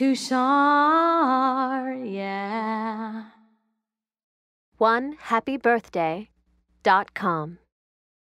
Bouchard, yeah. One happy birthday dot com.